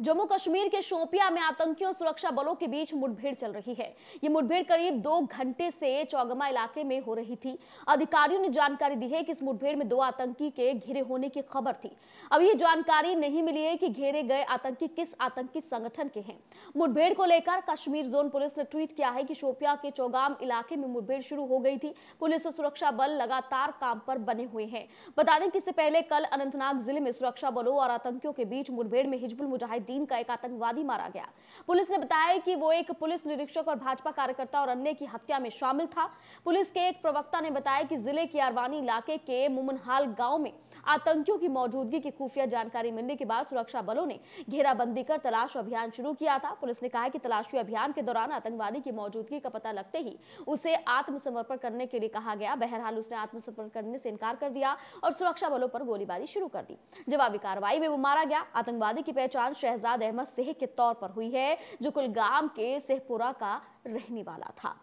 जम्मू कश्मीर के शोपिया में आतंकियों और सुरक्षा बलों के बीच मुठभेड़ चल रही है। ये मुठभेड़ करीब दो घंटे से चौगमा इलाके में हो रही थी। अधिकारियों ने जानकारी दी है कि इस मुठभेड़ में दो आतंकी के घिरे होने की खबर थी। अभी ये जानकारी नहीं मिली है कि घेरे गए आतंकी किस आतंकी संगठन के हैं। मुठभेड़ को लेकर कश्मीर जोन पुलिस ने ट्वीट किया है कि शोपिया के चौगाम इलाके में मुठभेड़ शुरू हो गई थी। पुलिस और सुरक्षा बल लगातार काम पर बने हुए हैं। बता दें कि इससे पहले कल अनंतनाग ज़िले में सुरक्षा बलों और आतंकियों के बीच मुठभेड़ में हिजबुल मुजाहिद मुजाहिदीन का एक आतंकवादी मारा गया। पुलिस ने बताया कि वो एक पुलिस निरीक्षक और भाजपा कार्यकर्ता और अन्य की हत्या में शामिल था। पुलिस के एक प्रवक्ता ने बताया कि ज़िले के अरवानी इलाके के मुमनहाल गाँव में आतंकियों की मौजूदगी की खुफिया जानकारी मिलने के बाद सुरक्षा बलों ने घेराबंदी कर तलाश अभियान शुरू किया था। पुलिस ने कहा कि तलाशी अभियान के दौरान आतंकवादी की मौजूदगी का पता लगते ही उसे आत्मसमर्पण करने के लिए कहा गया। बहरहाल उसने आत्मसमर्पण करने से इनकार कर दिया और सुरक्षा बलों पर गोलीबारी शुरू कर दी। जवाबी कार्रवाई में वो मारा गया। आतंकवादी की पहचान शहजाद अहमद सेह के तौर पर हुई है, जो कुलगाम के सेहपुरा का रहने वाला था।